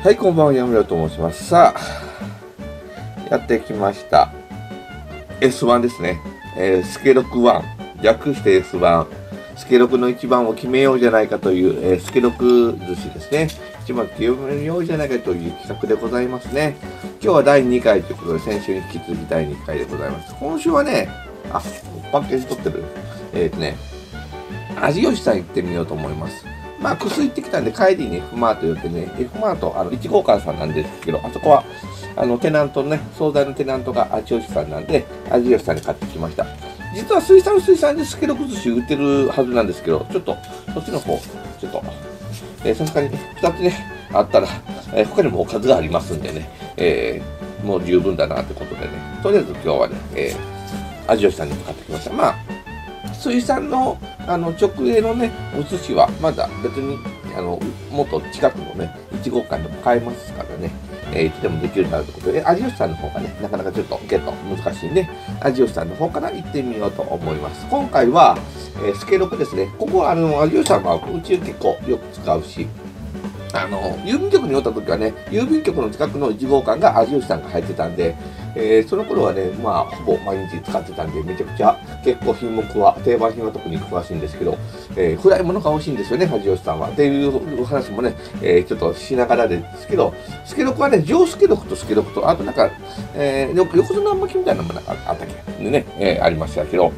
はい、こんばんは、やむらと申します。さあ、やってきました。S1 ですね。えースケロク1。略して S1。スケロクの一番を決めようじゃないかという、えースケロク寿司ですね。一番決めようじゃないかという企画でございますね。今日は第2回ということで、先週に引き続き第2回でございます。今週はね、あ、パッケージ取ってる。えっ、とね、味吉さん行ってみようと思います。まあ、クス行ってきたんで、帰りに F マート寄ってね、F マート、あの、1号館さんなんですけど、あそこは、あの、テナントね、惣菜のテナントが味吉さんなんで、味吉さんに買ってきました。実は水産水産でスケロク寿司売ってるはずなんですけど、ちょっと、そっちの方、ちょっと、えーさすがに2つね、あったら、えー他にもおかずがありますんでね、えーもう十分だなってことでね、とりあえず今日はね、えー、味吉さんに買ってきました。まあ、水産のあの直営のね、お寿司はまだ別にあのもっと近くのね、1号館でも買えますからね、えーいつでもできるようになるということで、味吉さんの方がね、なかなかちょっとゲット難しいんで、味吉さんの方から行ってみようと思います。今回は、えースケロクですね。ここはあの味吉さんはうち結構よく使うし、あの郵便局に寄った時はね、郵便局の近くの1号館が味吉さんが入ってたんで、えーその頃はね、まあ、ほぼ毎日使ってたんで、めちゃくちゃ結構品目は、定番品は特に詳しいんですけど、えーフライものが美味しいんですよね、味吉さんは。っていうお話もね、えーちょっとしながらですけど、スケロクはね、上スケロクとスケロクと、あとなんか、えー、横綱巻きみたいなのもなんかあったっけでね、えーありましたけど、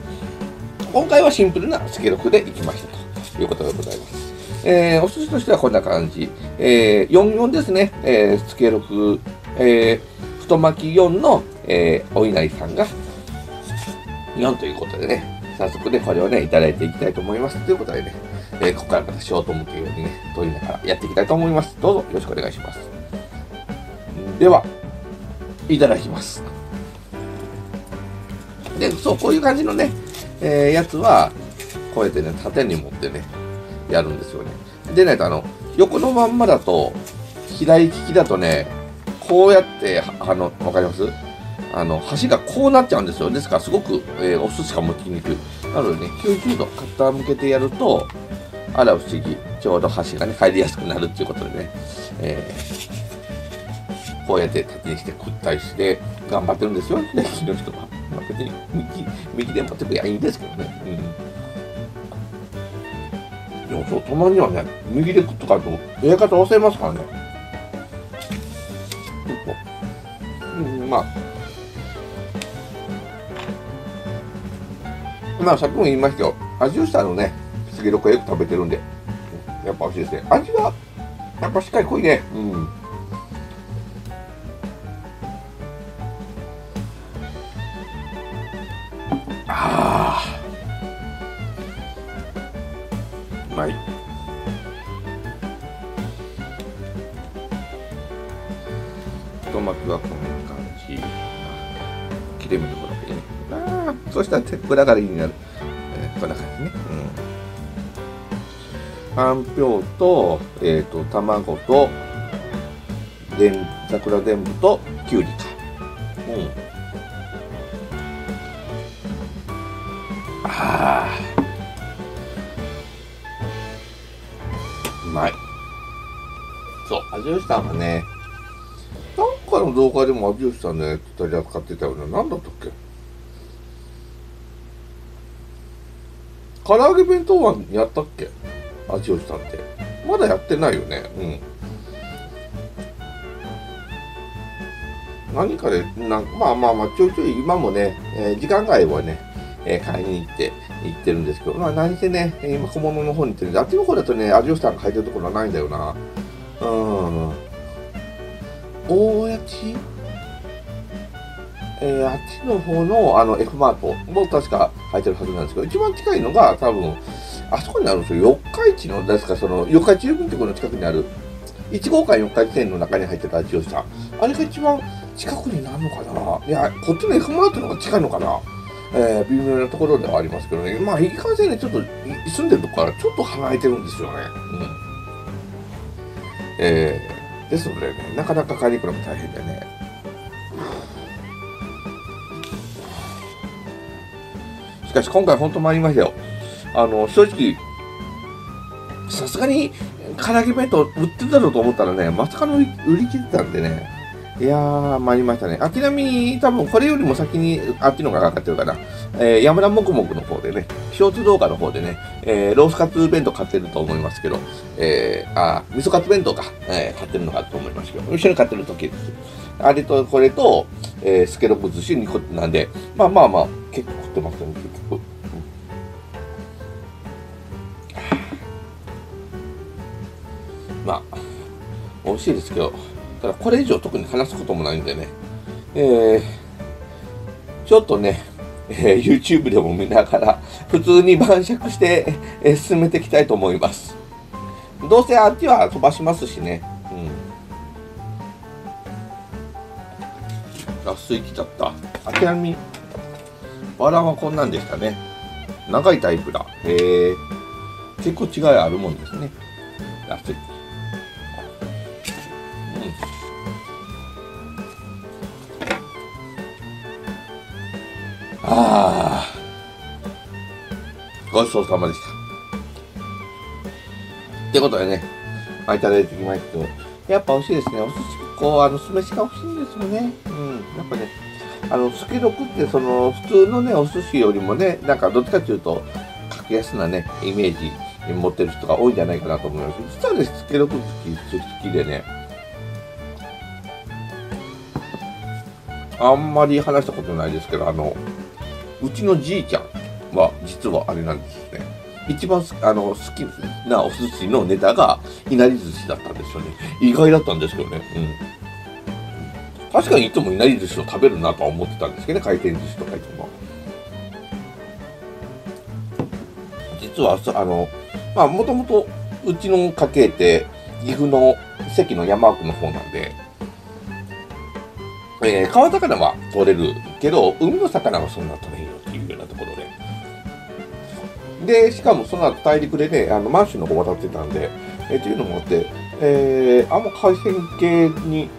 今回はシンプルなスケロクでいきましたということでございます。えーお寿司としてはこんな感じ。えー、44ですね。えー、スケロク、えー、太巻き4の、えーお稲荷さんが4ということでね、早速ね、これをね、いただいていきたいと思います。ということでね、えーここからまたショート向けようにね、取りながらやっていきたいと思います。どうぞよろしくお願いします。では、いただきます。で、そう、こういう感じのね、えーやつは、こうやってね、縦に持ってね、やるんですよね。でないと、あの、横のまんまだと、左利きだとね、こうやって、あの、わかります？あの、箸がこうなっちゃうんですよ。ですから、すごく、えーお寿司が持ちにくい。なのでね、90度傾けてやると、あら不思議、ちょうど箸がね、入りやすくなるっていうことでね、えーこうやって縦にして食ったりして頑張ってるんですよ、ね、昨の人は。ま、別に右右で持ってくりゃいいんですけどね。うん。でもそう、たまにはね、右で食っとかんと、やり方忘れますからね。うん、まあ。まあ、さっきも言いましたよ、味をしたのね、スゲロクはよく食べてるんで、やっぱ美味しいですね。味は、やっぱしっかり濃いね。うん。うまい。太巻きはこんな感じ。切れ目のところだけね。ああ、そしたら天ぷらがりになる。えーこんな感じね。うん。かんぴょうと、えっ、と、卵と、でん、桜でんぶと、きゅうりか。まい。そう、味吉さんはね、なんかの動画でも味吉さんね、取り扱ってたよね。なんだったっけ？唐揚げ弁当はやったっけ？味吉さんって。まだやってないよね。うん。何かで、なんまあまあまあ、ちょいちょい今もね、えー時間外はね、えー買いに行って、行ってるんですけど、まあ何せね、今小物の方に行ってるんで、あっちの方だとね、味吉さんが書いてるところはないんだよな。うん。大谷地えーあっちの方のあの F マートも確か入ってるはずなんですけど、一番近いのが多分、あそこにあるんですよ。四日市の、ですか、その、四日市郵便局の近くにある、1号館四日市線の中に入ってた味吉さん。あれが一番近くになるのかないや、こっちの F マートの方が近いのかなえー微妙なところではありますけどね。まあ、いかんせんね、ちょっと、い住んでるとこからちょっと離れてるんですよね。うん。えー、ですのでね、なかなか買いに行くのも大変でね。しかし今回本当参りましたよ。あの、正直、さすがに唐揚げ弁当売ってたろうと思ったらね、まさかの売り売り切れてたんでね。いやー、参りましたね。あ、ちなみに、多分これよりも先にあっちのがかかってるかな。えー、山田もくもくの方でね、ショーツ動画の方でね、えー、ロースカツ弁当買ってると思いますけど、えー、あ、味噌カツ弁当か、えー、買ってるのかと思いますけど、一緒に買ってる時です。あれと、これと、えー、スケロク寿司2個なんで、まあまあまあ、結構食ってますよね、結局。まあ、美味しいですけど、ただこれ以上特に話すこともないんでね、えー、ちょっとね、えー、YouTube でも見ながら、普通に晩酌して、えー、進めていきたいと思います。どうせあっちは飛ばしますしね。うん。脱水きちゃった。あちなみに、バラはこんなんでしたね。長いタイプだ。へえ。結構違いあるもんですね。安い。ああ。ごちそうさまでした。ってことでね、あ、いただいてきましたけど、やっぱ美味しいですね。お寿司、こう、あの、酢飯が美味しいんですよね。うん。やっぱね、あの、スケロクって、その、普通のね、お寿司よりもね、なんか、どっちかというと、格安なね、イメージ持ってる人が多いんじゃないかなと思います実はね、スケロク好き、好きでね、あんまり話したことないですけど、あの、うちのじいちゃんは、実はあれなんですね。一番あの好きなお寿司のネタがいなり寿司だったんですよね。意外だったんですけどね。うん。確かにいつもいなり寿司を食べるなとは思ってたんですけどね、回転寿司とかいつも。実は、あの、まあ、もともとうちの家系って岐阜の関の山奥の方なんで、えー、川魚は取れるけど、海の魚はそんな取れで。しかもその後大陸でね、あの、満州の方渡ってたんで、えー、というのもあって、えー、あんま海鮮系に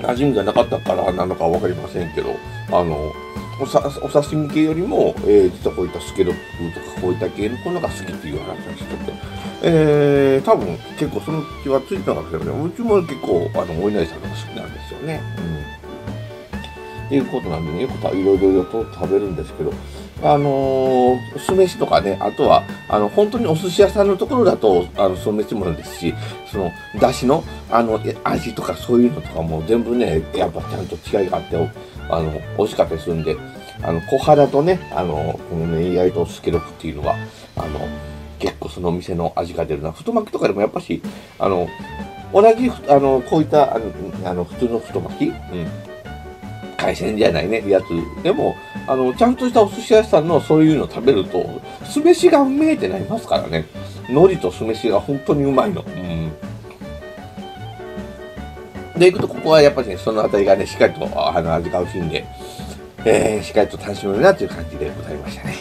馴染みがなかったからなのかわかりませんけど、あの、おさお刺身系よりも、えー、実はこういったスケロップとかこういった系のものが好きっていう話をしてて、えー、多分結構その気はついたかもしれない。うちも結構、あの、お稲荷さんが好きなんですよね。うん。っていうことなんでね、よくいろいろと食べるんですけど、あのー、酢飯とかね、あとは、あの、本当にお寿司屋さんのところだと、あの、酢飯もなんですし、その、だしの、あの、味とかそういうのとかも全部ね、やっぱちゃんと違いがあって、あの、美味しかったりするんで、あの、小肌とね、あの、このね、意外とスケロクっていうのが、あの、結構そのお店の味が出るな。太巻きとかでもやっぱし、あの、同じ、あの、こういった、あの、あの普通の太巻き？うん。海鮮じゃないね、やつ。でも、あの、ちゃんとしたお寿司屋さんのそういうの食べると、酢飯がうめえってなりますからね。海苔と酢飯が本当にうまいの。うん。で、行くと、ここはやっぱりね、そのあたりがね、しっかりと、あの、味が美味しいんで、えー、しっかりと楽しめるなという感じでございましたね。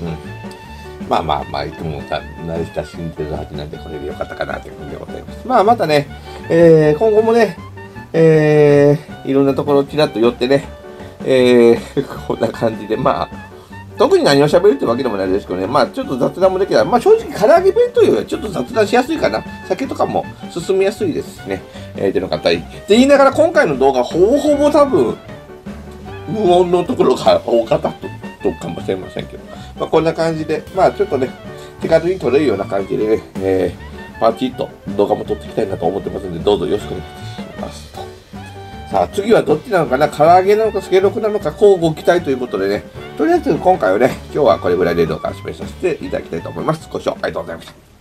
うん。まあまあまあ、いつも慣れ親しんでるはずなんで、これでよかったかなというふうにでございます。まあまたね、えー、今後もね、えー、いろんなところをちらっと寄ってね、えー、こんな感じで、まあ、特に何を喋るってわけでもないですけどね、まあちょっと雑談もできたら、まあ正直唐揚げ弁当よりはちょっと雑談しやすいかな。酒とかも進みやすいですしね。えー、というの方って言いながら今回の動画ほぼほぼ多分、無音のところが多かったとかもしれませんけど。まあ、こんな感じで、まあ、ちょっとね、手軽に撮れるような感じでね、えー、パチッと動画も撮っていきたいなと思ってますので、どうぞよろしくお願いします。さあ、次はどっちなのかな？唐揚げなのか、スケロクなのか、交互期待ということでね、とりあえず今回はね、今日はこれぐらいで動画を示させていただきたいと思います。ご視聴ありがとうございました。